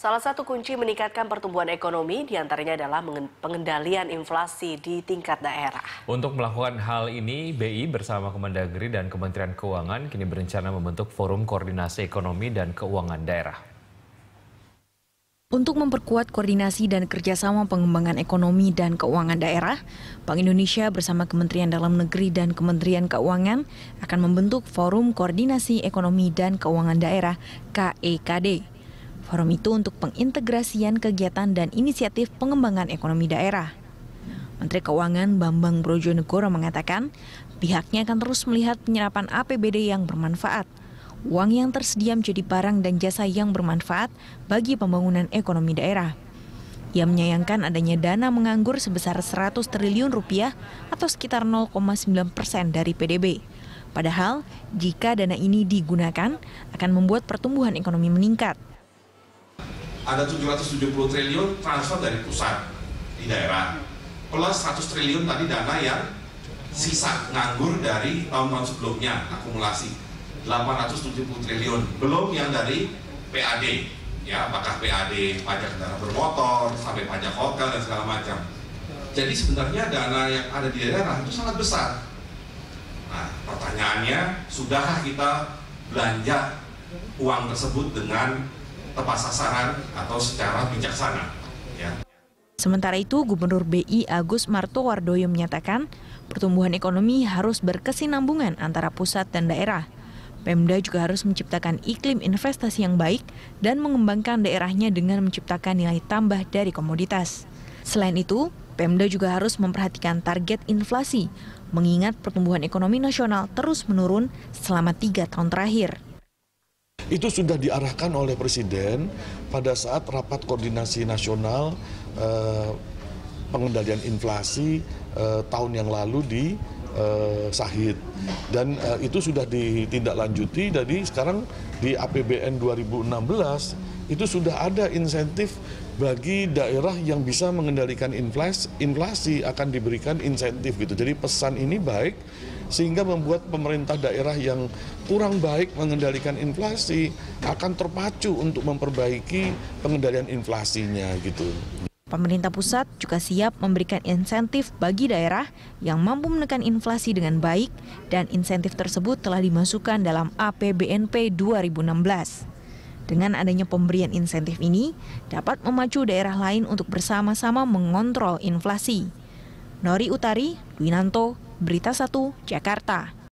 Salah satu kunci meningkatkan pertumbuhan ekonomi di antaranya adalah pengendalian inflasi di tingkat daerah. Untuk melakukan hal ini, BI bersama Kemendagri dan Kementerian Keuangan kini berencana membentuk Forum Koordinasi Ekonomi dan Keuangan Daerah. Untuk memperkuat koordinasi dan kerjasama pengembangan ekonomi dan keuangan daerah, Bank Indonesia bersama Kementerian Dalam Negeri dan Kementerian Keuangan akan membentuk Forum Koordinasi Ekonomi dan Keuangan Daerah KEKD. Forum itu untuk pengintegrasian kegiatan dan inisiatif pengembangan ekonomi daerah. Menteri Keuangan Bambang Brojonegoro mengatakan pihaknya akan terus melihat penyerapan APBD yang bermanfaat. Uang yang tersedia menjadi barang dan jasa yang bermanfaat bagi pembangunan ekonomi daerah. Ia menyayangkan adanya dana menganggur sebesar 100 triliun rupiah atau sekitar 0,9 persen dari PDB. Padahal, jika dana ini digunakan, akan membuat pertumbuhan ekonomi meningkat ada 770 triliun transfer dari pusat di daerah. Plus 100 triliun tadi dana yang sisa nganggur dari tahun-tahun sebelumnya akumulasi. 870 triliun. Belum yang dari PAD ya apakah PAD pajak kendaraan bermotor sampai pajak hotel dan segala macam. Jadi sebenarnya dana yang ada di daerah itu sangat besar. Nah pertanyaannya sudahkah kita belanja uang tersebut dengan tepat sasaran atau secara bijaksana. Ya. Sementara itu, Gubernur BI Agus Martowardoyo menyatakan pertumbuhan ekonomi harus berkesinambungan antara pusat dan daerah. Pemda juga harus menciptakan iklim investasi yang baik dan mengembangkan daerahnya dengan menciptakan nilai tambah dari komoditas. Selain itu, Pemda juga harus memperhatikan target inflasi, mengingat pertumbuhan ekonomi nasional terus menurun selama tiga tahun terakhir. Itu sudah diarahkan oleh Presiden pada saat rapat koordinasi nasional eh, pengendalian inflasi eh, tahun yang lalu di eh, Sahid. Dan eh, itu sudah ditindaklanjuti, jadi sekarang di APBN 2016 itu sudah ada insentif bagi daerah yang bisa mengendalikan inflasi, inflasi akan diberikan insentif gitu. Jadi pesan ini baik sehingga membuat pemerintah daerah yang kurang baik mengendalikan inflasi akan terpacu untuk memperbaiki pengendalian inflasinya gitu. Pemerintah pusat juga siap memberikan insentif bagi daerah yang mampu menekan inflasi dengan baik dan insentif tersebut telah dimasukkan dalam APBNP 2016. Dengan adanya pemberian insentif ini, dapat memacu daerah lain untuk bersama-sama mengontrol inflasi. Nori Utari, Winanto, Berita 1, Jakarta.